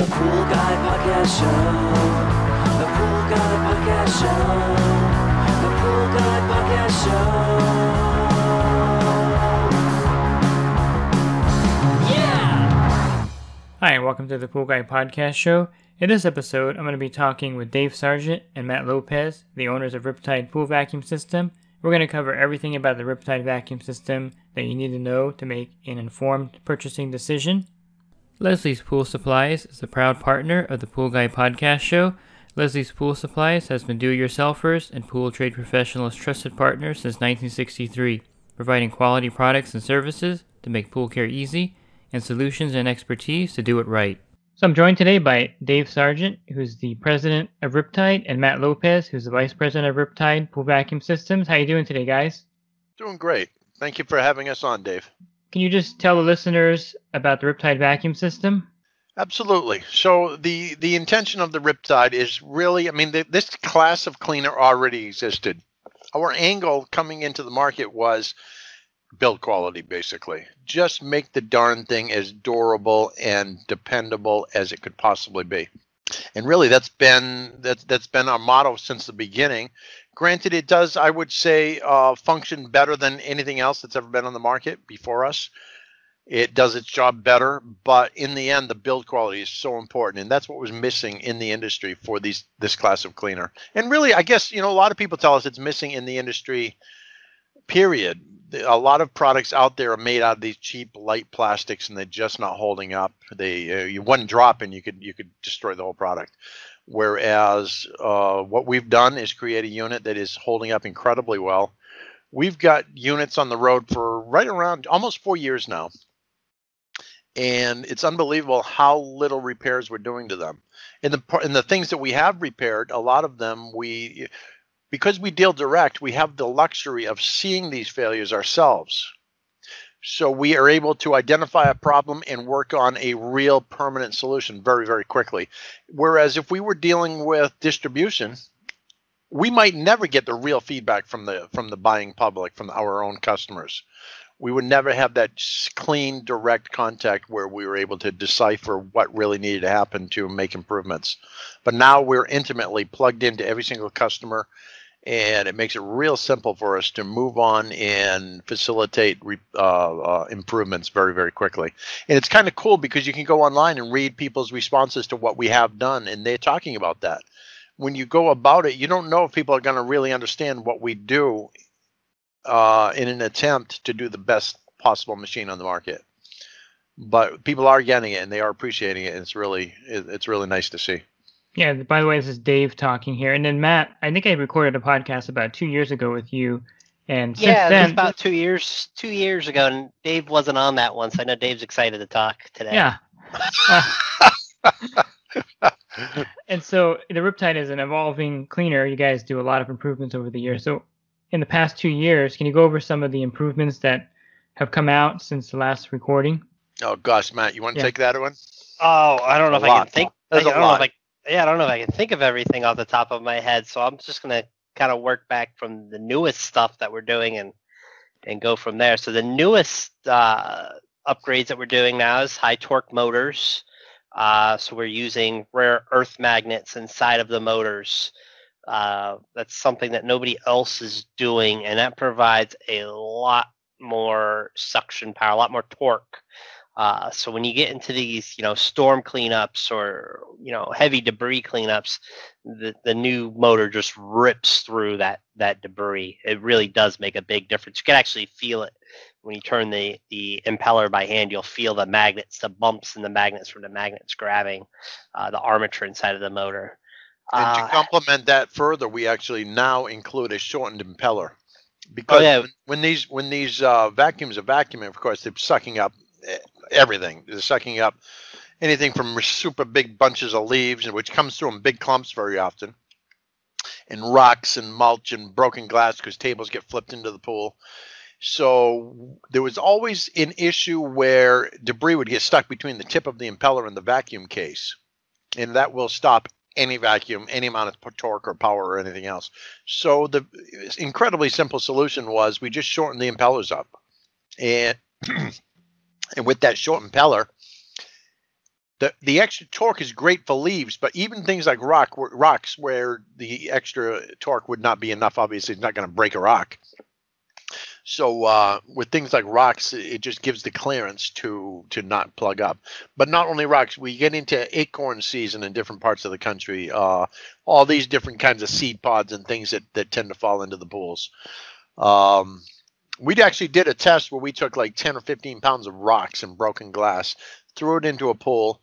The Pool Guy Podcast Show. The Pool Guy Podcast Show. The Pool Guy Podcast Show. Hi, and welcome to the Pool Guy Podcast Show. In this episode, I'm going to be talking with Dave Sargent and Matt Lopez, the owners of Riptide Pool Vacuum System. We're going to cover everything about the Riptide vacuum system that you need to know to make an informed purchasing decision. Leslie's Pool Supplies is a proud partner of the Pool Guy Podcast Show. Leslie's Pool Supplies has been do-it-yourselfers and pool trade professionals' trusted partner since 1963, providing quality products and services to make pool care easy and solutions and expertise to do it right. So I'm joined today by Dave Sargent, who's the president of Riptide, and Matt Lopez, who's the vice president of Riptide Pool Vacuum Systems. How you doing today, guys? Doing great. Thank you for having us on, Dave. Can you just tell the listeners about the Riptide vacuum system? Absolutely. So the the intention of the Riptide is really, I mean, the, this class of cleaner already existed. Our angle coming into the market was build quality, basically. Just make the darn thing as durable and dependable as it could possibly be. And really, that's been that's that's been our motto since the beginning. Granted, it does, I would say, uh, function better than anything else that's ever been on the market before us. It does its job better, but in the end, the build quality is so important, and that's what was missing in the industry for these this class of cleaner. And really, I guess you know a lot of people tell us it's missing in the industry. Period. A lot of products out there are made out of these cheap, light plastics, and they're just not holding up. They uh, you one drop and you could you could destroy the whole product. Whereas uh, what we've done is create a unit that is holding up incredibly well. We've got units on the road for right around almost four years now and it's unbelievable how little repairs we're doing to them. And the and the things that we have repaired, a lot of them we because we deal direct, we have the luxury of seeing these failures ourselves. So we are able to identify a problem and work on a real permanent solution very very quickly. Whereas if we were dealing with distribution, we might never get the real feedback from the from the buying public, from our own customers we would never have that clean, direct contact where we were able to decipher what really needed to happen to make improvements. But now we're intimately plugged into every single customer, and it makes it real simple for us to move on and facilitate uh, uh, improvements very, very quickly. And it's kind of cool because you can go online and read people's responses to what we have done, and they're talking about that. When you go about it, you don't know if people are going to really understand what we do uh, in an attempt to do the best possible machine on the market. But people are getting it and they are appreciating it, and it's really it's really nice to see. Yeah. By the way, this is Dave talking here, and then Matt. I think I recorded a podcast about two years ago with you, and yeah, since then, about two years two years ago, and Dave wasn't on that one, so I know Dave's excited to talk today. yeah. Uh, and so the Riptide is an evolving cleaner. You guys do a lot of improvements over the years. So in the past two years. Can you go over some of the improvements that have come out since the last recording? Oh gosh, Matt, you want to Yeah. take that one? Oh, I don't know A if I can think. There's I a don't know if lot. Yeah, I don't know if I can think of everything off the top of my head. So I'm just gonna kind of work back from the newest stuff that we're doing and and go from there. So the newest uh, upgrades that we're doing now is high torque motors. Uh, so we're using rare earth magnets inside of the motors. Uh, that's something that nobody else is doing, and that provides a lot more suction power, a lot more torque. Uh, so when you get into these, you know, storm cleanups or you know heavy debris cleanups, the the new motor just rips through that that debris. It really does make a big difference. You can actually feel it when you turn the the impeller by hand. You'll feel the magnets, the bumps in the magnets from the magnets grabbing uh, the armature inside of the motor. And to Uh, complement that further, we actually now include a shortened impeller. Because yeah. when, when these when these uh, vacuums are vacuuming, of course, they're sucking up eh, everything. They're sucking up anything from super big bunches of leaves, which comes through in big clumps very often, and rocks and mulch and broken glass because tables get flipped into the pool. So there was always an issue where debris would get stuck between the tip of the impeller and the vacuum case, and that will stop any vacuum, any amount of torque or power or anything else. So the incredibly simple solution was we just shortened the impellers up, and and with that short impeller, the the extra torque is great for leaves, but even things like rock rocks where the extra torque would not be enough, obviously it's not going to break a rock. So uh, with things like rocks, it just gives the clearance to to not plug up. But not only rocks, we get into acorn season in different parts of the country. Uh, all these different kinds of seed pods and things that that tend to fall into the pools. Um, we actually did a test where we took like 10 or 15 pounds of rocks and broken glass, threw it into a pool,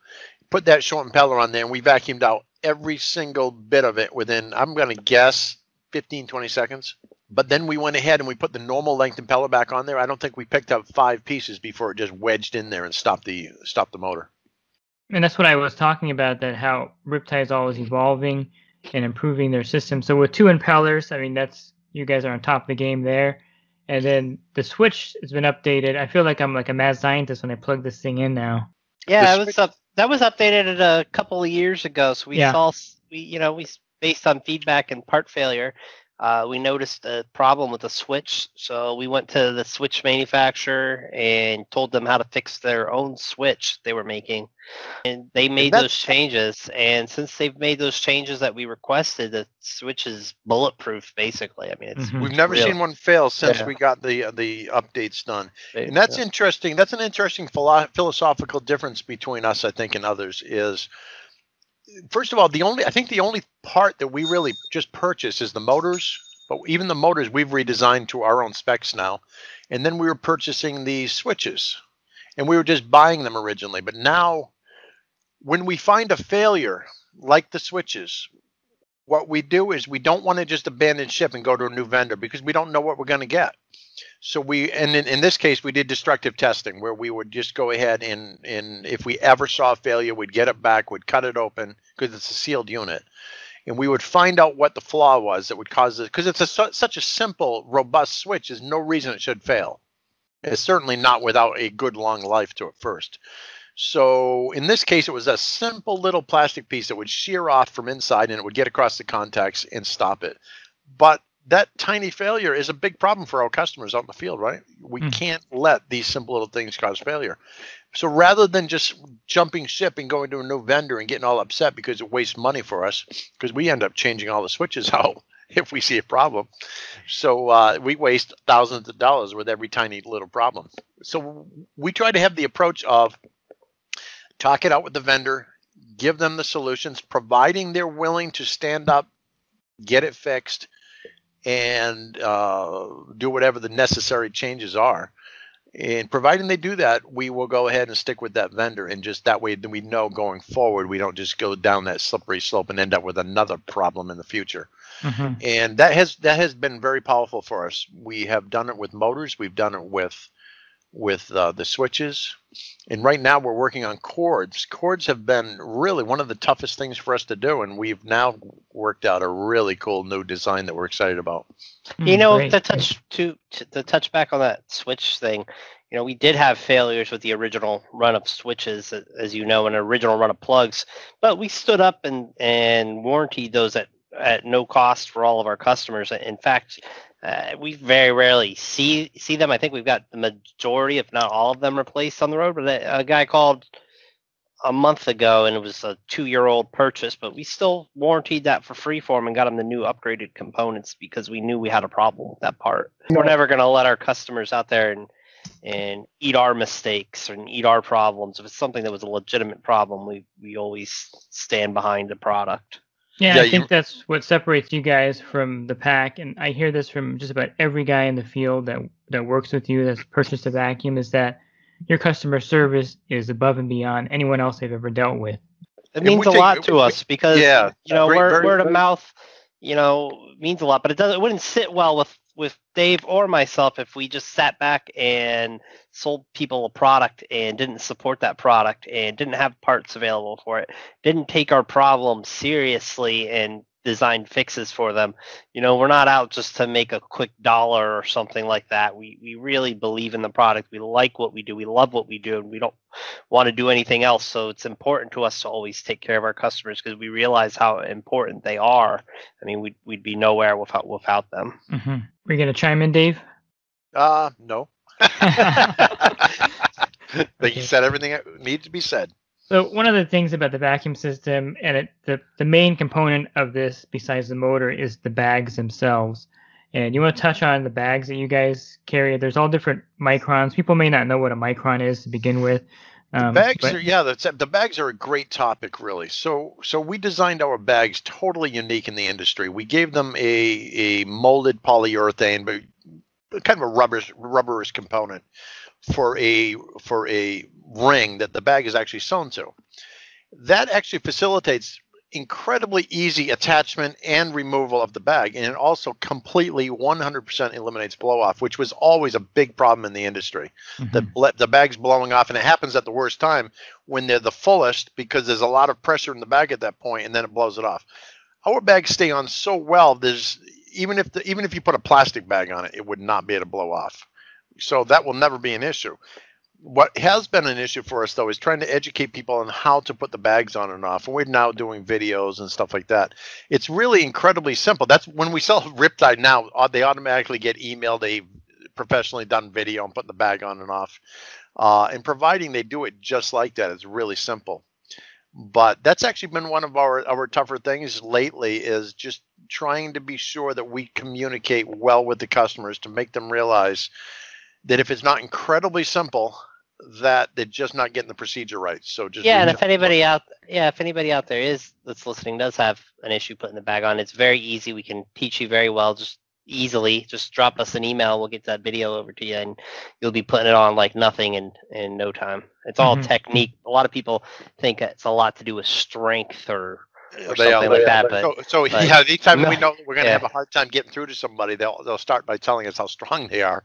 put that short impeller on there, and we vacuumed out every single bit of it within, I'm going to guess, 15, 20 seconds. But then we went ahead and we put the normal length impeller back on there. I don't think we picked up five pieces before it just wedged in there and stopped the stopped the motor. And that's what I was talking about. That how Riptide is always evolving and improving their system. So with two impellers, I mean that's you guys are on top of the game there. And then the switch has been updated. I feel like I'm like a mad scientist when I plug this thing in now. Yeah, that was up. That was updated a couple of years ago. So we yeah. saw we you know we based on feedback and part failure, uh, we noticed a problem with the switch, so we went to the switch manufacturer and told them how to fix their own switch they were making, and they made those changes. And since they've made those changes that we requested, the switch is bulletproof, basically. I mean, mm-hmm. we've never real. seen one fail since yeah. we got the uh, the updates done, and that's yeah. interesting. That's an interesting philo- philosophical difference between us, I think, and others is first of all, the only I think the only part that we really just purchased is the motors. But even the motors we've redesigned to our own specs now. And then we were purchasing the switches. And we were just buying them originally. But now when we find a failure like the switches, what we do is we don't want to just abandon ship and go to a new vendor because we don't know what we're going to get. So we, and in, in this case, we did destructive testing where we would just go ahead and, and if we ever saw a failure, we'd get it back, we'd cut it open because it's a sealed unit. And we would find out what the flaw was that would cause it, because it's a, such a simple, robust switch, there's no reason it should fail. It's certainly not without a good long life to it first. So in this case, it was a simple little plastic piece that would shear off from inside and it would get across the contacts and stop it. But that tiny failure is a big problem for our customers out in the field, right? We mm. can't let these simple little things cause failure. So rather than just jumping ship and going to a new vendor and getting all upset because it wastes money for us, because we end up changing all the switches out if we see a problem. So uh, we waste thousands of dollars with every tiny little problem. So we try to have the approach of talk it out with the vendor, give them the solutions, providing they're willing to stand up, get it fixed, and uh, do whatever the necessary changes are. And providing they do that, we will go ahead and stick with that vendor, and just that way, then we know going forward, we don't just go down that slippery slope and end up with another problem in the future. Mm-hmm. And that has that has been very powerful for us. We have done it with motors, we've done it with with uh, the switches. And right now we're working on cords. Cords have been really one of the toughest things for us to do, and we've now worked out a really cool new design that we're excited about. You hmm, know, Great. the touch to, to the touch back on that switch thing. You know, we did have failures with the original run of switches, as you know, an original run of plugs, but we stood up and and warranted those at at no cost for all of our customers. In fact, uh, we very rarely see see them. I think we've got the majority, if not all of them, replaced on the road. But a, a guy called a month ago, and it was a two-year-old purchase, but we still warranted that for free for him and got him the new upgraded components because we knew we had a problem with that part. We're never going to let our customers out there and and eat our mistakes and eat our problems. If it's something that was a legitimate problem, we we always stand behind the product. Yeah, yeah I think that's what separates you guys from the pack, and I hear this from just about every guy in the field that that works with you that's purchased a vacuum is that your customer service is above and beyond anyone else they've ever dealt with. It means a take, lot to we, us because yeah, you know great, word, very, word of mouth, you know, means a lot, but it doesn't. It wouldn't sit well with with Dave or myself if we just sat back and sold people a product and didn't support that product and didn't have parts available for it, didn't take our problem seriously and design fixes for them. You know, we're not out just to make a quick dollar or something like that. We we really believe in the product. We like what we do. We love what we do and we don't want to do anything else. So it's important to us to always take care of our customers because we realize how important they are. I mean, we'd we'd be nowhere without without them. Mm-hmm. Are you gonna chime in, Dave? Uh no. but think you said everything that needs to be said. So one of the things about the vacuum system, and it, the the main component of this, besides the motor, is the bags themselves. And you want to touch on the bags that you guys carry? There's all different microns. People may not know what a micron is to begin with. Um, bags but- are yeah that's the bags are a great topic really so so we designed our bags totally unique in the industry we gave them a a molded polyurethane but kind of a rubberish rubberish component for a for a ring that the bag is actually sewn to that actually facilitates incredibly easy attachment and removal of the bag and it also completely 100% eliminates blow off which was always a big problem in the industry the Mhm. ble- the bag's blowing off, and it happens at the worst time when they're the fullest because there's a lot of pressure in the bag at that point, and then it blows it off. Our bags stay on so well. There's even if the, even if you put a plastic bag on it, it would not be able to blow off. So that will never be an issue. What has been an issue for us though is trying to educate people on how to put the bags on and off. And we're now doing videos and stuff like that. It's really incredibly simple. That's when we sell Riptide now, they automatically get emailed a professionally done video and put the bag on and off. Uh, and providing they do it just like that, it's really simple. But that's actually been one of our, our tougher things lately is just trying to be sure that we communicate well with the customers to make them realize that if it's not incredibly simple, that they're just not getting the procedure right. So just yeah, and if anybody out, yeah, if anybody out there is that's listening does have an issue putting the bag on, it's very easy. We can teach you very well, just easily. Just drop us an email. We'll get that video over to you, and you'll be putting it on like nothing in in no time. It's all Mhm. technique. A lot of people think it's a lot to do with strength or or They are- something like that, but so, so but- yeah, anytime we know we're going to Yeah. have a hard time getting through to somebody, they'll they'll start by telling us how strong they are,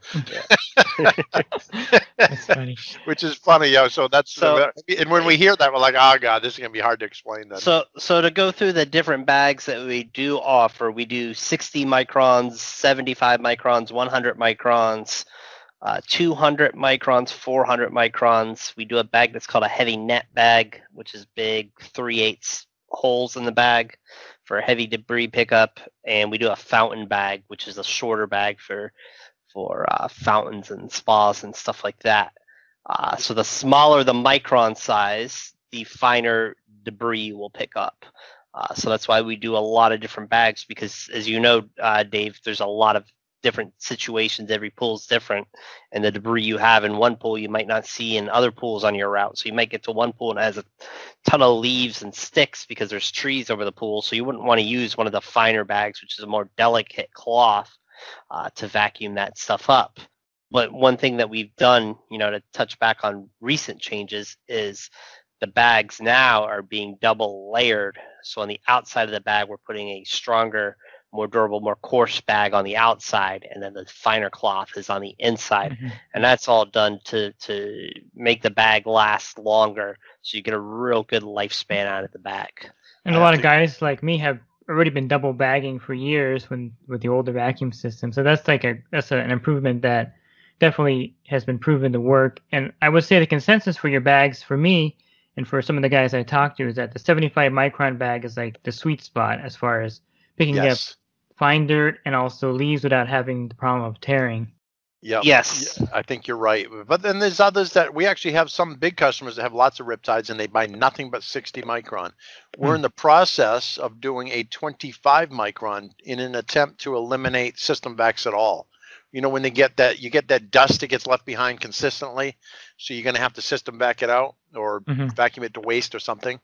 That's funny. which is funny. Yeah, so that's So- and when we hear that, we're like, oh god, this is going to be hard to explain. Then So, so to go through the different bags that we do offer, we do 60 microns, 75 microns, 100 microns, uh, 200 microns, 400 microns. We do a bag that's called a heavy net bag, which is big, 3 eighths holes in the bag for heavy debris pickup, and we do a fountain bag, which is a shorter bag for for uh, fountains and spas and stuff like that. Uh, so the smaller the micron size, the finer debris will pick up. Uh, so that's why we do a lot of different bags because, as you know, uh, Dave, there's a lot of different situations. Every pool is different, and the debris you have in one pool you might not see in other pools on your route. So you might get to one pool and it has a ton of leaves and sticks because there's trees over the pool. So you wouldn't want to use one of the finer bags, which is a more delicate cloth, uh, to vacuum that stuff up. But one thing that we've done, you know, to touch back on recent changes is the bags now are being double layered. So on the outside of the bag, we're putting a stronger, more durable, more coarse bag on the outside, and then the finer cloth is on the inside. Mhm. And that's all done to to make the bag last longer, so you get a real good lifespan out of the bag. And a lot of guys like me have already been double bagging for years when with the older vacuum system. So that's like a that's an improvement that definitely has been proven to work. And I would say the consensus for your bags for me and for some of the guys I talked to is that the 75 micron bag is like the sweet spot as far as picking up yes, fine dirt and also leaves without having the problem of tearing. yeah, Yes. yeah, I think you're right. But then there's others that we actually have some big customers that have lots of riptides and they buy nothing but 60 micron. We're Hmm. in the process of doing a 25 micron in an attempt to eliminate system backs at all. You know, when they get that, you get that dust that gets left behind consistently. So you're going to have to system back it out or Mhm. vacuum it to waste or something.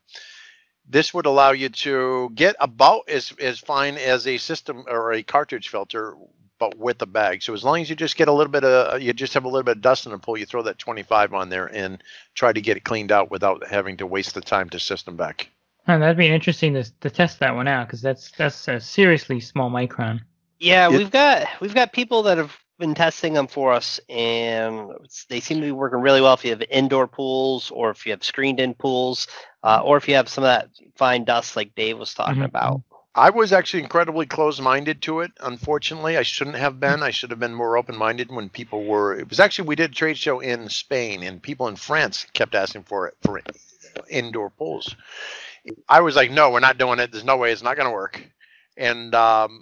This would allow you to get about as, as fine as a system or a cartridge filter, but with a bag. So as long as you just get a little bit of, you just have a little bit of dust in the pool, you throw that 25 on there and try to get it cleaned out without having to waste the time to system back. Huh, that'd be interesting to, to test that one out because that's that's a seriously small micron. Yeah, It- we've got we've got people that have been testing them for us, and they seem to be working really well. If you have indoor pools, or if you have screened-in pools, uh, or if you have some of that fine dust like Dave was talking Mhm. about. I was actually incredibly closed-minded to it. Unfortunately, I shouldn't have been. I should have been more open-minded when people were. It was actually we did a trade show in Spain, and people in France kept asking for it for indoor pools. I was like, no, we're not doing it. There's no way. It's not going to work. And um,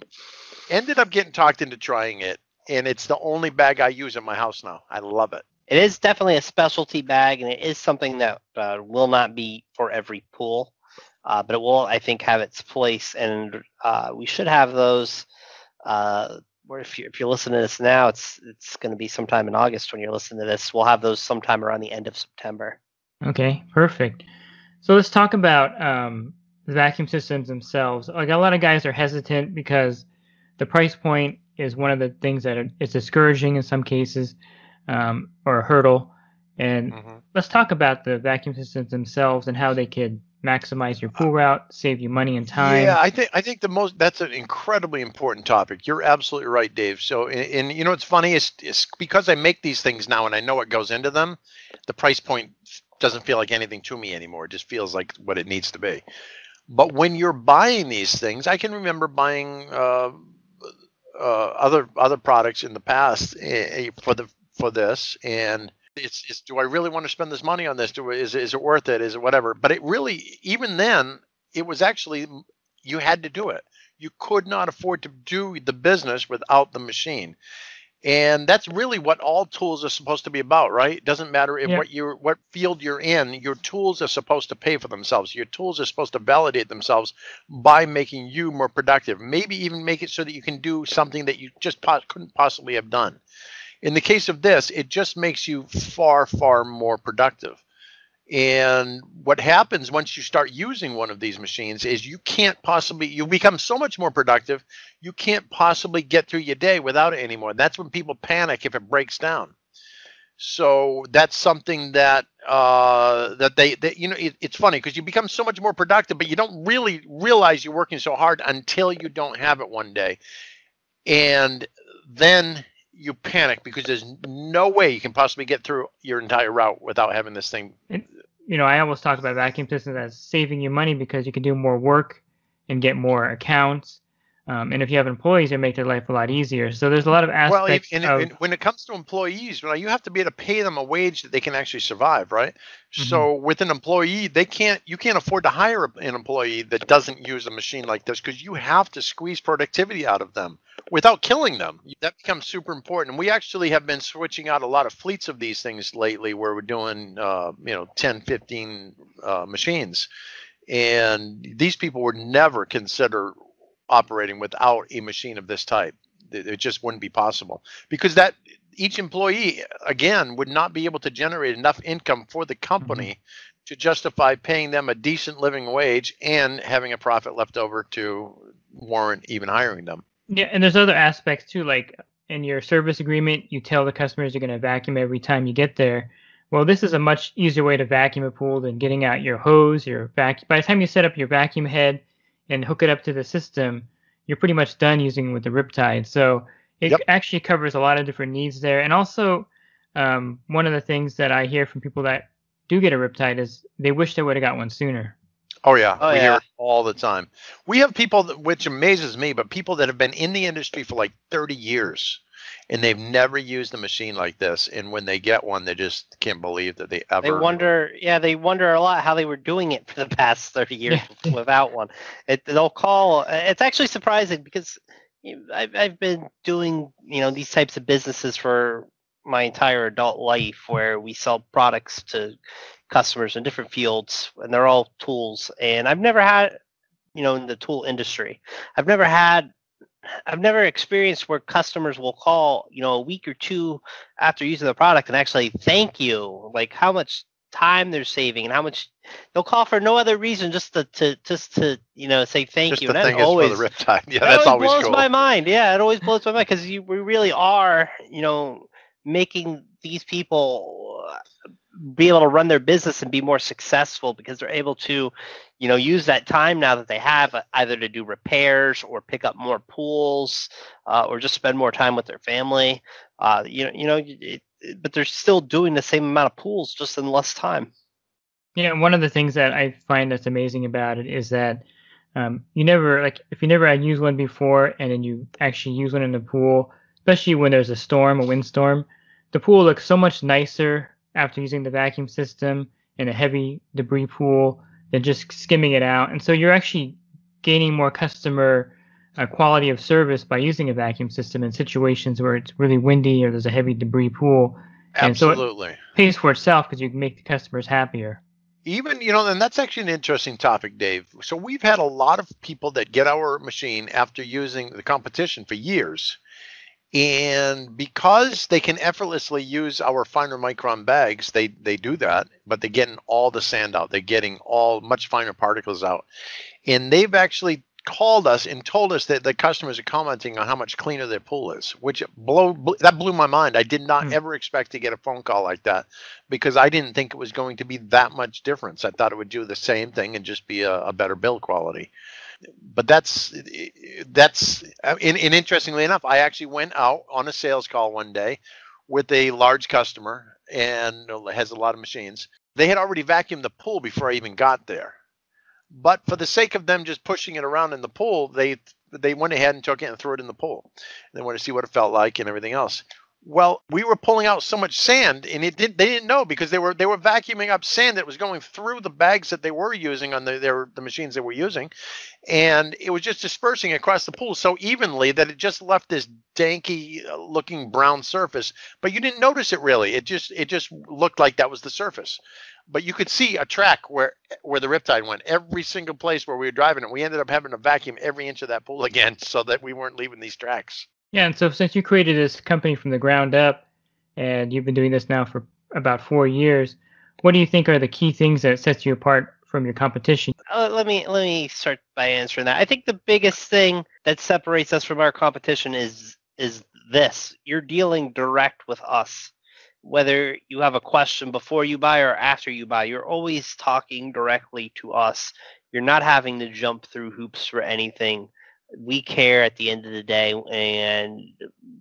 ended up getting talked into trying it, and it's the only bag I use in my house now. I love it. it is definitely a specialty bag, and it is something that uh, will not be for every pool, uh, but it will, I think, have its place. And uh, we should have those. Uh, where if you if you're listening to this now, it's it's going to be sometime in August when you're listening to this. We'll have those sometime around the end of September. Okay, perfect. So let's talk about um, the vacuum systems themselves. Like a lot of guys are hesitant because the price point is one of the things that are, is discouraging in some cases um, or a hurdle. And Mhm. let's talk about the vacuum systems themselves and how they could maximize your pool route, save you money and time. Yeah, I think I think the most that's an incredibly important topic. You're absolutely right, Dave. So, and, and you know what's funny is, is because I make these things now and I know what goes into them, the price point doesn't feel like anything to me anymore. It just feels like what it needs to be. But when you're buying these things, I can remember buying uh, other other products in the past eh, for the for this, and it's, it's do I really want to spend this money on this? Do is is it worth it? Is it whatever? But it really, even then, it was actually you had to do it. You could not afford to do the business without the machine. And that's really what all tools are supposed to be about, right? It doesn't matter if Yeah. what you what field you're in, your tools are supposed to pay for themselves. Your tools are supposed to validate themselves by making you more productive. Maybe even make it so that you can do something that you just po- couldn't possibly have done. In the case of this, it just makes you far, far more productive. And what happens once you start using one of these machines is you can't possibly, you become so much more productive, you can't possibly get through your day without it anymore. That's when people panic if it breaks down. So that's something that uh, that they, that you know it, it's funny because you become so much more productive, but you don't really realize you're working so hard until you don't have it one day, and then you panic because there's no way you can possibly get through your entire route without having this thing you know, I always talk about vacuum systems as saving you money because you can do more work and get more accounts. Um, and if you have employees, it makes their life a lot easier. So there's a lot of Well, aspects and, of and when it comes to employees, well, you have to be able to pay them a wage that they can actually survive, right? So with an employee, they can't. You can't afford to hire an employee that doesn't use a machine like this because you have to squeeze productivity out of them without killing them. That becomes super important. And we actually have been switching out a lot of fleets of these things lately, where we're doing, uh, you know, 10, 15 uh, machines, and these people would never consider operating without a machine of this type. It it just wouldn't be possible because that each employee again would not be able to generate enough income for the company to justify paying them a decent living wage and having a profit left over to warrant even hiring them. Yeah, and there's other aspects too. Like in your service agreement, you tell the customers you're going to vacuum every time you get there. Well, this is a much easier way to vacuum a pool than getting out your hose, your vacuum. By the time you set up your vacuum head and hook it up to the system, you're pretty much done using with the Riptide. So it Yep. actually covers a lot of different needs there. And also, um, one of the things that I hear from people that do get a Riptide is they wish they would have got one sooner. Oh yeah, Oh, we hear it all the time. We have people that, which amazes me, but people that have been in the industry for like 30 years and they've never used a machine like this and when they get one they just can't believe that they ever They wonder, yeah, they wonder a lot how they were doing it for the past 30 years without one. It, they'll call. It's actually surprising because I've I've been doing you know these types of businesses for my entire adult life, where we sell products to customers in different fields, and they're all tools. And I've never had, you know, in the tool industry, I've never had. I've never experienced where customers will call, you know, a week or two after using the product and actually thank you, like how much time they're saving and how much they'll call for no other reason just to, to just to you know say thank just you. And that always for the riptide. Yeah, that that's always blows cool. my mind. Yeah, it always blows my mind because you we really are, you know, making these people uh, be able to run their business and be more successful because they're able to, you know, use that time now that they have uh, either to do repairs or pick up more pools uh, or just spend more time with their family. Uh, you know, you know, but they're still doing the same amount of pools just in less time. Yeah, one of the things that I find that's amazing about it is that um, you never like if you never had used one before and then you actually use one in the pool, especially when there's a storm, a windstorm, the pool looks so much nicer after using the vacuum system in a heavy debris pool than just skimming it out. And so you're actually gaining more customer uh, quality of service by using a vacuum system in situations where it's really windy or there's a heavy debris pool. And so it- Absolutely. pays for itself because you can make the customers happier. even you know and that's actually an interesting topic dave so we've had a lot of people that get our machine after using the competition for years and because they can effortlessly use our finer micron bags they they do that but they're getting all the sand out they're getting all much finer particles out and they've actually called us and told us that the customers are commenting on how much cleaner their pool is which blow bl- that blew my mind i did not Hmm. ever expect to get a phone call like that because I didn't think it was going to be that much difference. I thought it would do the same thing and just be a, a better build quality. But that's that's uh, and, interestingly enough, I actually went out on a sales call one day with a large customer and has a lot of machines. They had already vacuumed the pool before I even got there. But for the sake of them just pushing it around in the pool, they they went ahead and took it and threw it in the pool. They wanted to see what it felt like and everything else. Well, we were pulling out so much sand, and it did. They didn't know because they were they were vacuuming up sand that was going through the bags that they were using on the their the machines they were using, and it was just dispersing across the pool so evenly that it just left this danky uh, looking brown surface. But you didn't notice it really. It just it just looked like that was the surface. But you could see a track where where the riptide went. Every single place where we were driving it, we ended up having to vacuum every inch of that pool again so that we weren't leaving these tracks. Yeah, and so since you created this company from the ground up, and you've been doing this now for about four years, what do you think are the key things that sets you apart from your competition? Uh, let me let me start by answering that. I think the biggest thing that separates us from our competition is is this: you're dealing direct with us. Whether you have a question before you buy or after you buy, you're always talking directly to us. You're not having to jump through hoops for anything. We care at the end of the day, and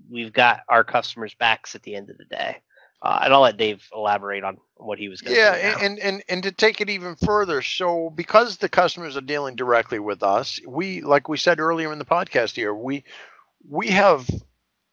we've got our customers' backs at the end of the day. Uh, and I'll let Dave elaborate on what he was going to yeah do. and, and and and to take it even further so because the customers are dealing directly with us we like we said earlier in the podcast here we we have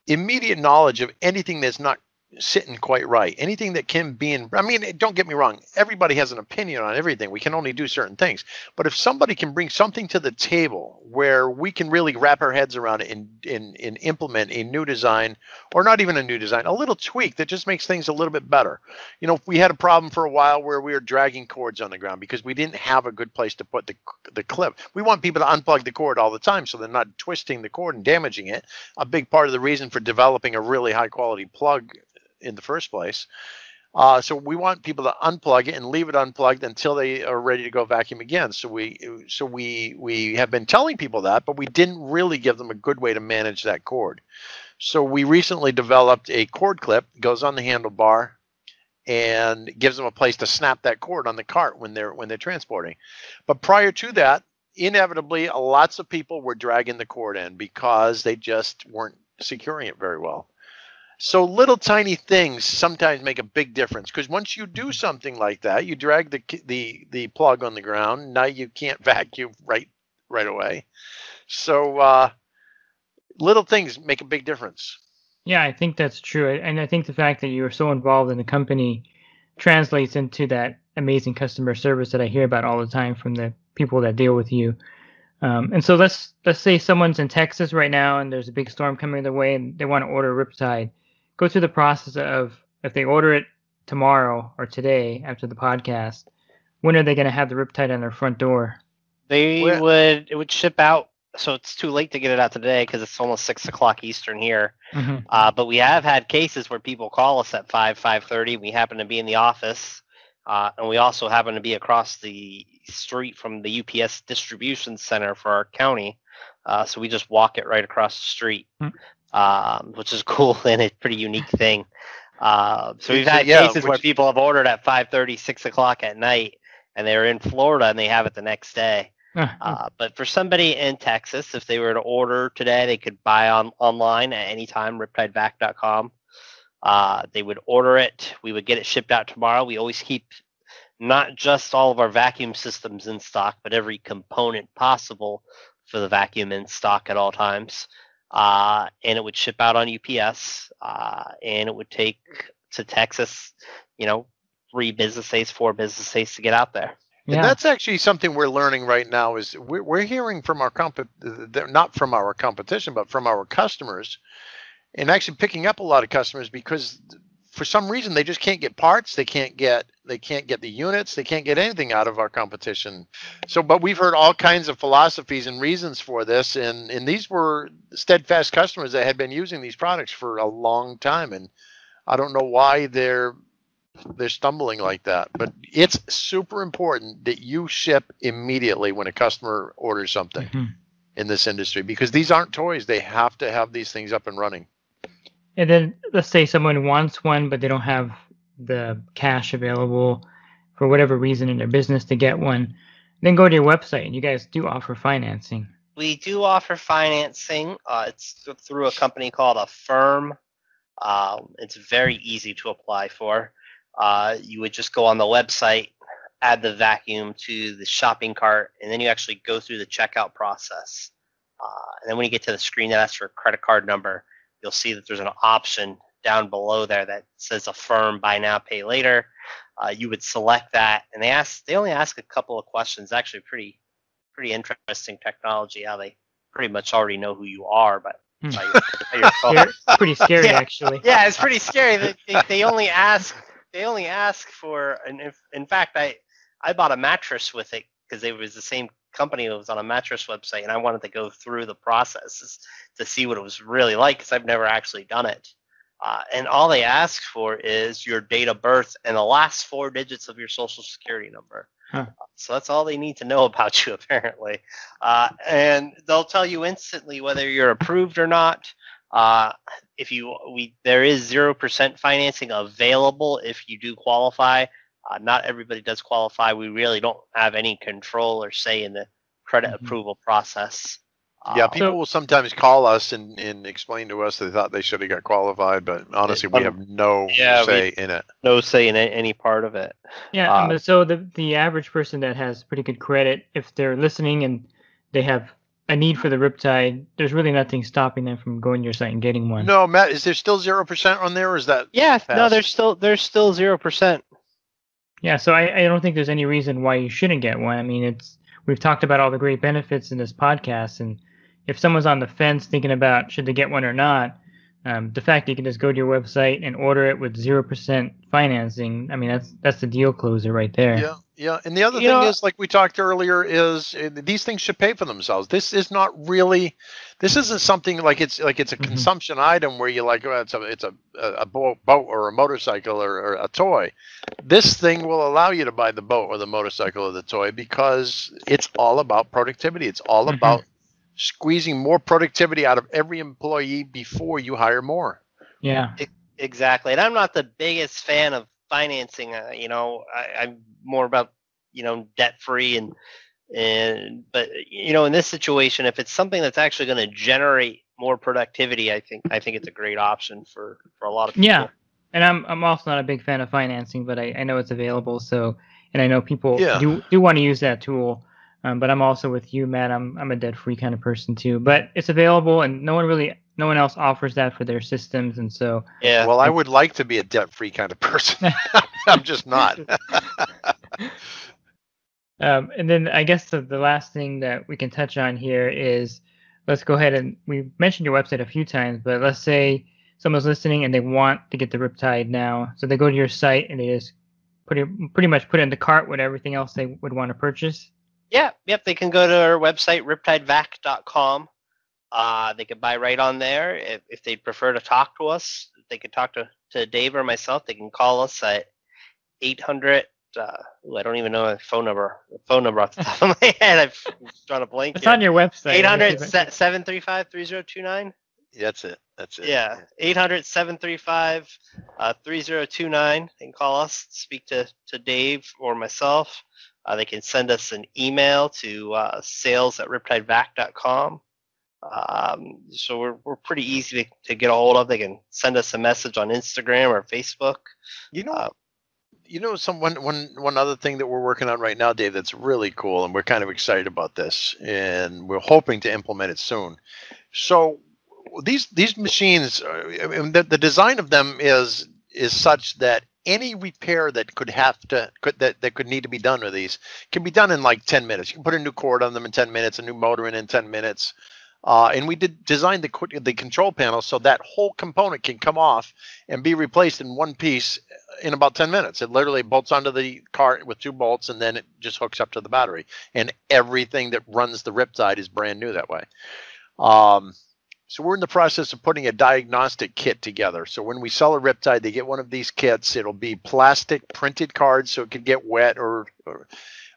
immediate knowledge of anything that's not sitting quite right anything that can be in i mean don't get me wrong everybody has an opinion on everything we can only do certain things but if somebody can bring something to the table where we can really wrap our heads around it and, and, and implement a new design or not even a new design a little tweak that just makes things a little bit better you know, if we had a problem for a while where we were dragging cords on the ground because we didn't have a good place to put the the clip. We want people to unplug the cord all the time so they're not twisting the cord and damaging it. A big part of the reason for developing a really high quality plug in the first place. Uh, so we want people to unplug it and leave it unplugged until they are ready to go vacuum again. So we so we we have been telling people that, but we didn't really give them a good way to manage that cord. So we recently developed a cord clip goes on the handlebar and gives them a place to snap that cord on the cart when they're when they're transporting. But prior to that, inevitably lots of people were dragging the cord in because they just weren't securing it very well. So little tiny things sometimes make a big difference because once you do something like that, you drag the the the plug on the ground. Now you can't vacuum right right away. So uh, little things make a big difference. Yeah, I think that's true. And I think the fact that you are so involved in the company translates into that amazing customer service that I hear about all the time from the people that deal with you. Um, and so let's let's say someone's in Texas right now and there's a big storm coming their way and they want to order a Riptide. Go through the process of if they order it tomorrow or today after the podcast, when are they going to have the Riptide on their front door? They Where- would it would ship out. So it's too late to get it out today because it's almost six o'clock Eastern here. Mhm. Uh, but we have had cases where people call us at five five thirty. We happen to be in the office, uh, and we also happen to be across the street from the UPS distribution center for our county. Uh, so we just walk it right across the street, Hmm. Um, which is cool and a pretty unique thing. Uh, so we've had yeah, cases where people have ordered at 5:30, 6 o'clock at night, and they're in Florida and they have it the next day. Uh, but for somebody in Texas, if they were to order today, they could buy on online at any time, riptidevac.com. Uh, they would order it. We would get it shipped out tomorrow. We always keep not just all of our vacuum systems in stock, but every component possible for the vacuum in stock at all times. Uh, and it would ship out on UPS, uh, and it would take to Texas, you know, three business days, four business days to get out there. yeah. And that's actually something we're learning right now. Is we're, we're hearing from our comp, they're not from our competition, but from our customers, and actually picking up a lot of customers because for some reason they just can't get parts. They can't get they can't get the units. They can't get anything out of our competition. So, but we've heard all kinds of philosophies and reasons for this, and and these were steadfast customers that had been using these products for a long time, and I don't know why they're they're stumbling like that. But it's super important that you ship immediately when a customer orders something Mhm. in this industry because these aren't toys. They have to have these things up and running. And then let's say someone wants one, but they don't have the cash available for whatever reason in their business to get one. Then go to your website, and you guys do offer financing. We do offer financing. Uh, it's through a company called Affirm. Um, it's very easy to apply for. Uh, you would just go on the website, add the vacuum to the shopping cart, and then you actually go through the checkout process. Uh, and then when you get to the screen that asks for a credit card number, you'll see that there's an option down below there that says Affirm Buy Now Pay Later. Uh, you would select that, and they ask they only ask a couple of questions. Actually, pretty pretty interesting technology. How they pretty much already know who you are, but Hmm. by your, by your phone. Pretty scary, Yeah. actually. yeah, it's pretty scary. They, they, they only ask they only ask for and if in fact I I bought a mattress with it because it was the same company that was on a mattress website and I wanted to go through the processes to see what it was really like because I've never actually done it. Uh, and all they ask for is your date of birth and the last four digits of your social security number. Huh. So that's all they need to know about you, apparently. Uh, and they'll tell you instantly whether you're approved or not. Uh, if you we there is zero percent financing available if you do qualify. Uh, not everybody does qualify. We really don't have any control or say in the credit Mhm. approval process. Yeah, Uh, people will sometimes call us and, and explain to us they thought they should have got qualified, but honestly, we Um, have no yeah, say in it. no say in any part of it. Yeah, Uh, but so the the average person that has pretty good credit, if they're listening and they have a need for the Riptide, there's really nothing stopping them from going to your site and getting one. No, Matt, is there still zero percent on there? Or is that Yeah, no, Pass. there's still there's still zero percent. Yeah, so I, I don't think there's any reason why you shouldn't get one. I mean, it's we've talked about all the great benefits in this podcast, and if someone's on the fence thinking about should they get one or not, um, the fact that you can just go to your website and order it with zero percent financing, I mean, that's that's the deal closer right there. Yeah, yeah. And the other You thing know- is, like we talked earlier, is uh, these things should pay for themselves. This is not really, this isn't something like it's like it's a Mhm. consumption item where you're like, oh, it's a it's a a boat, boat or a motorcycle or, or a toy. This thing will allow you to buy the boat or the motorcycle or the toy because it's all about productivity. It's all Mhm. about squeezing more productivity out of every employee before you hire more. Yeah. Exactly, and I'm not the biggest fan of financing. Uh, you know, I, I'm more about you know debt free and and but you know in this situation, if it's something that's actually going to generate more productivity, I think I think it's a great option for for a lot of people. Yeah. And I'm I'm also not a big fan of financing, but I, I know it's available. So, and I know people Yeah. do do want to use that tool. Um, but I'm also with you, Matt. I'm I'm a debt free kind of person too. But it's available, and no one really no one else offers that for their systems, and so yeah. Well, I would like to be a debt-free kind of person. I'm just not. Um, and then I guess the, the last thing that we can touch on here is let's go ahead and we mentioned your website a few times, but let's say someone's listening and they want to get the Riptide now, so they go to your site and they just put it pretty much put it in the cart with everything else they would want to purchase. Yeah, yep. They can go to our website, riptidevac.com. Uh, they could buy right on there. If, if they'd prefer to talk to us, they could talk to, to Dave or myself. They can call us at 800. Uh, ooh, I don't even know the phone number. The phone number off the top of my head. I've drawn a blank. It's here. on your website. 800 Let me see if I- 735 3029. That's it. That's it. Yeah, 800 735 uh, 3029. They can call us, speak to, to Dave or myself. Uh, they can send us an email to uh, sales at riptidevac.com. Um, so we're, we're pretty easy to, to get a hold of. They can send us a message on Instagram or Facebook. You know, Uh, you know, some one one one other thing that we're working on right now, Dave. That's really cool, and we're kind of excited about this, and we're hoping to implement it soon. So these these machines, uh, I mean, the, the design of them is is such that any repair that could have to could that, that could need to be done with these can be done in like 10 minutes. You can put a new cord on them in 10 minutes, a new motor in in 10 minutes. Uh, and we did design the the control panel so that whole component can come off and be replaced in one piece in about 10 minutes. It literally bolts onto the cart with two bolts and then it just hooks up to the battery. And everything that runs the Riptide is brand new that way. Um, so we're in the process of putting a diagnostic kit together. So when we sell a Riptide, they get one of these kits. It'll be plastic printed cards so it could get wet or, or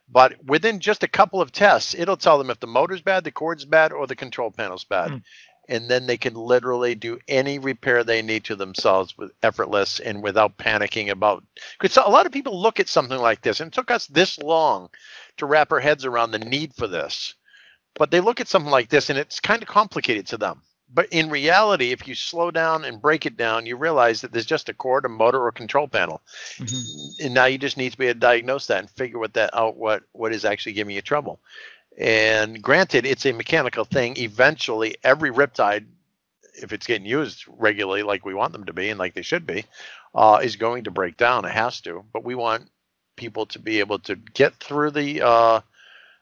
but within just a couple of tests, it'll tell them if the motor's bad, the cord's bad, or the control panel's bad. Mm. And then they can literally do any repair they need to themselves with effortless and without panicking about. Because a lot of people look at something like this, and it took us this long to wrap our heads around the need for this. But they look at something like this, and it's kind of complicated to them. But in reality, if you slow down and break it down, you realize that there's just a cord, a motor, or control panel. Mhm. and now you just need to be able to diagnose that and figure what that out what what is actually giving you trouble. And granted it's a mechanical thing. Eventually every riptide if it's getting used regularly like we want them to be and like they should be uh, is going to break down. It has to. But we want people to be able to get through the uh,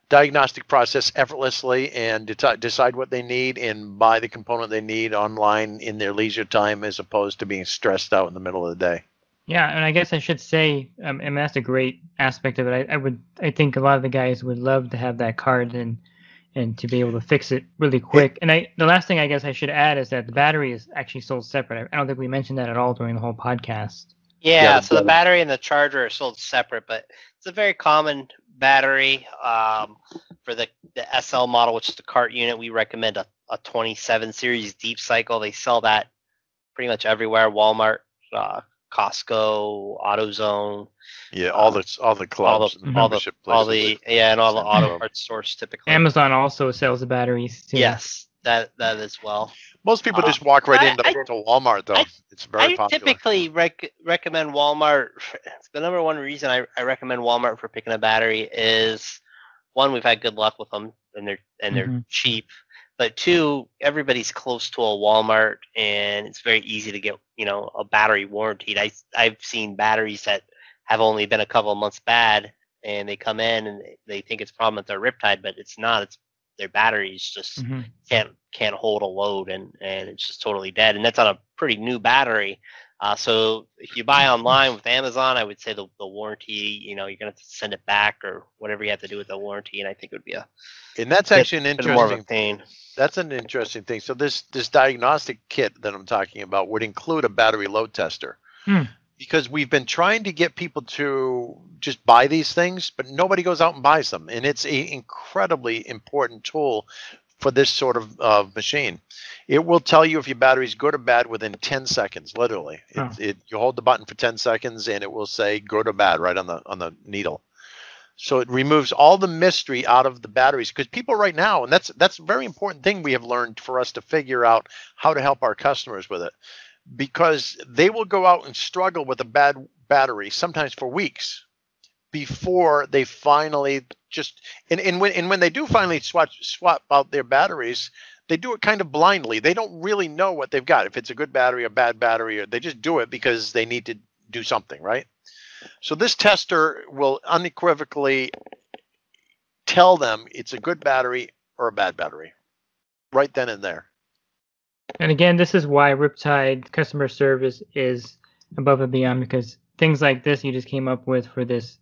diagnostic process effortlessly and deti- decide what they need and buy the component they need online in their leisure time as opposed to being stressed out in the middle of the day Yeah, and I guess I should say, um, and that's a great aspect of it. I, I would, I think a lot of the guys would love to have that card and and to be able to fix it really quick. And I, the last thing I guess I should add is that the battery is actually sold separate. I, I don't think we mentioned that at all during the whole podcast. Yeah, Yeah, so the battery- battery and the charger are sold separate, but it's a very common battery. Um, for the, the SL model, which is the cart unit, we recommend a, a 27 series deep cycle. They sell that pretty much everywhere Walmart, uh, Costco, AutoZone, Yeah, all Uh, the all the all clubs, the, the all the, all the, yeah, and all the auto parts stores typically. Amazon also sells the batteries too. Yes, that that as well. Most people Uh, just walk right I- into I- to Walmart though. I- it's very I popular. typically rec- recommend Walmart. It's the number one reason I, I recommend Walmart for picking a battery is one, we've had good luck with them and they're and they're Mhm. cheap. But two, everybody's close to a Walmart and it's very easy to get you know a battery warranted. I I've seen batteries that have only been a couple of months bad and they come in and they- they think it's a problem with their riptide, but it's not. It's their batteries just Mhm. can't can't hold a load and and it's just totally dead and that's on a pretty new battery uh, so if you buy online with amazon i would say the, the warranty you know you're going to have to send it back or whatever you have to do with the warranty and i think it would be a and that's bit- actually an bit more of a interesting thing. that's an interesting thing. So this this diagnostic kit that I'm talking about would include a battery load tester. Hmm. Because we've been trying to get people to just buy these things, but nobody goes out and buys them. And it's an incredibly important tool for this sort of uh, machine. It will tell you if your battery's good or bad within 10 seconds, literally. It, Oh. it, you hold the button for 10 seconds and it will say good or bad right on the on the needle. So it removes all the mystery out of the batteries because people right now, and that's that's a very important thing we have learned for us to figure out how to help our customers with it, because they will go out and struggle with a bad battery sometimes for weeks before they finally just and, and when and when they do finally swap swap out their batteries, they do it kind of blindly. They don't really know what they've got if it's a good battery or bad battery, or they just do it because they need to do something, right? So this tester will unequivocally tell them it's a good battery or a bad battery right then and there. And again, this is why Riptide customer service is above and beyond because things like this you just came up with for this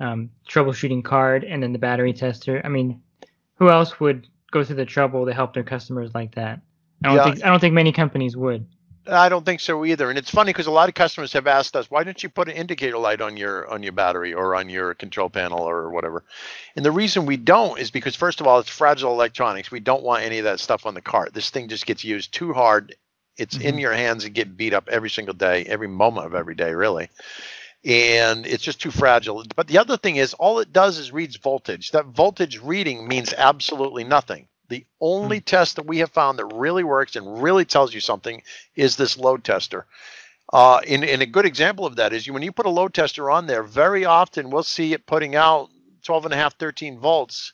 um, troubleshooting card and then the battery tester. I mean, who else would go through the trouble to help their customers like that? I don't Yeah. think I don't think many companies would. I don't think so either. And it's funny because a lot of customers have asked us, why don't you put an indicator light on your on your battery or on your control panel or whatever? And the reason we don't is because first of all, it's fragile electronics. We don't want any of that stuff on the cart. This thing just gets used too hard. It's in Mhm. your hands and get beat up every single day, every moment of every day, really. And it's just too fragile. But the other thing is, all it does is reads voltage. That voltage reading means absolutely nothing. The only test that we have found that really works and really tells you something is this load tester. Uh, and, and a good example of that is you, when you put a load tester on there, very often we'll see it putting out 12 and a half, 13 volts,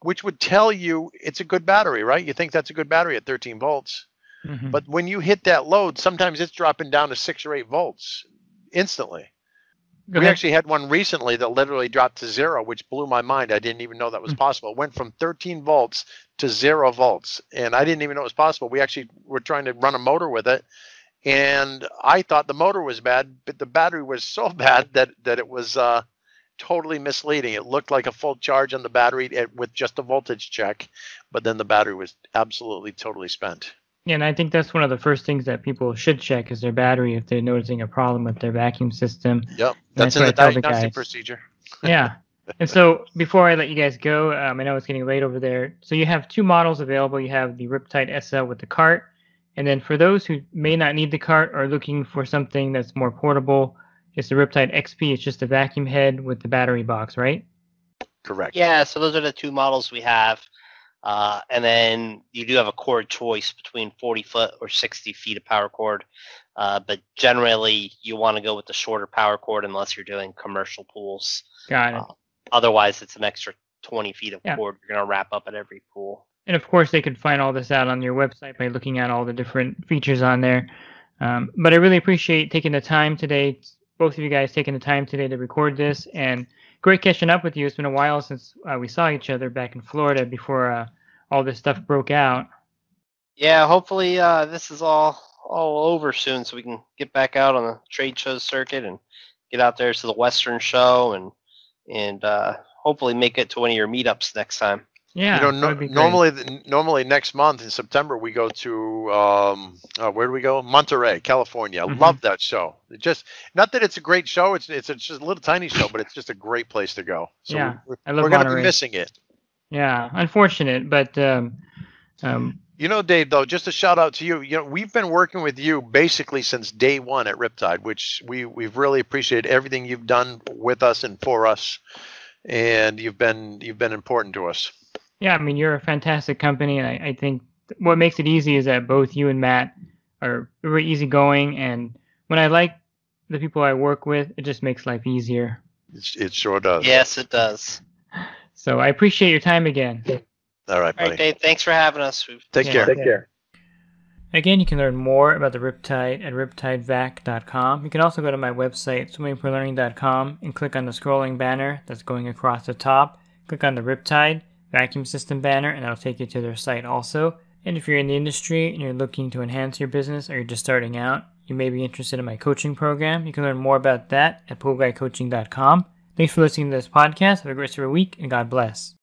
which would tell you it's a good battery, right? You think that's a good battery at 13 volts. Mhm. But when you hit that load, sometimes it's dropping down to six or eight volts instantly. Go we ahead. actually had one recently that literally dropped to zero, which blew my mind. I didn't even know that was Mm. possible. It went from 13 volts to zero volts, and I didn't even know it was possible. We actually were trying to run a motor with it, and I thought the motor was bad, but the battery was so bad that that it was uh, totally misleading. It looked like a full charge on the battery at, with just a voltage check, but then the battery was absolutely totally spent. Yeah, and I think that's one of the first things that people should check is their battery if they're noticing a problem with their vacuum system. Yep, that's that's in what the I the diagnostic procedure. yeah. And so before I let you guys go, um, I know it's getting late over there. So you have two models available. You have the Riptide SL with the cart, and then for those who may not need the cart or looking for something that's more portable, it's the Riptide XP. It's just a vacuum head with the battery box, right? Correct. Yeah, so those are the two models we have. Uh, and then you do have a cord choice between 40 foot or 60 feet of power cord. Uh, but generally, you want to go with the shorter power cord unless you're doing commercial pools. Got it. Uh, Otherwise, it's an extra 20 feet of Yeah. cord you're going to wrap up at every pool. And of course, they could find all this out on your website by looking at all the different features on there. Um, but I really appreciate taking the time today, both of you guys taking the time today to record this, and great catching up with you. It's been a while since uh, we saw each other back in Florida before uh, all this stuff broke out. Yeah, hopefully uh, this is all all over soon, so we can get back out on the trade show circuit and get out there to the Western show and and uh, hopefully make it to one of your meetups next time. Yeah, you know, no, normally, th- normally next month in September we go to um, uh, where do we go? Monterey, California. I Mhm. love that show. It just not that it's a great show. It's it's, it's just a little tiny show, but it's just a great place to go. So Yeah, we're, I love we're gonna Monterey. be missing it. Yeah, unfortunate, but um, um, You know, Dave, though, just a shout out to you. You know, we've been working with you basically since day one at Riptide, which we we've really appreciated everything you've done with us and for us, and you've been you've been important to us. yeah, I mean, you're a fantastic company, and I, I think what makes it easy is that both you and Matt are very easygoing, and when I like the people I work with, it just makes life easier. It's, it sure does. Yes, it does. So I appreciate your time again. All right, All buddy. right, Dave. Thanks for having us. We've Take Yeah. care. Take Again, you can learn more about the Riptide at riptidevac.com. You can also go to my website, swimmingpoollearning.com, and click on the scrolling banner that's going across the top. Click on the Riptide vacuum system banner, and that'll take you to their site also. And if you're in the industry and you're looking to enhance your business or you're just starting out, you may be interested in my coaching program. You can learn more about that at poolguycoaching.com. Thanks for listening to this podcast. Have a great rest of your week, and God bless.